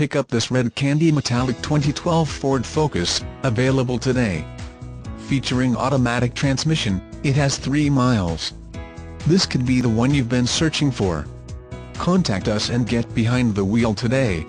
pick up this red candy metallic 2012 Ford Focus, available today. Featuring automatic transmission, it has 3 miles. This could be the one you've been searching for. Contact us and get behind the wheel today.